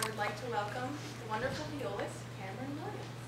I would like to welcome the wonderful violist, Cameron Williams.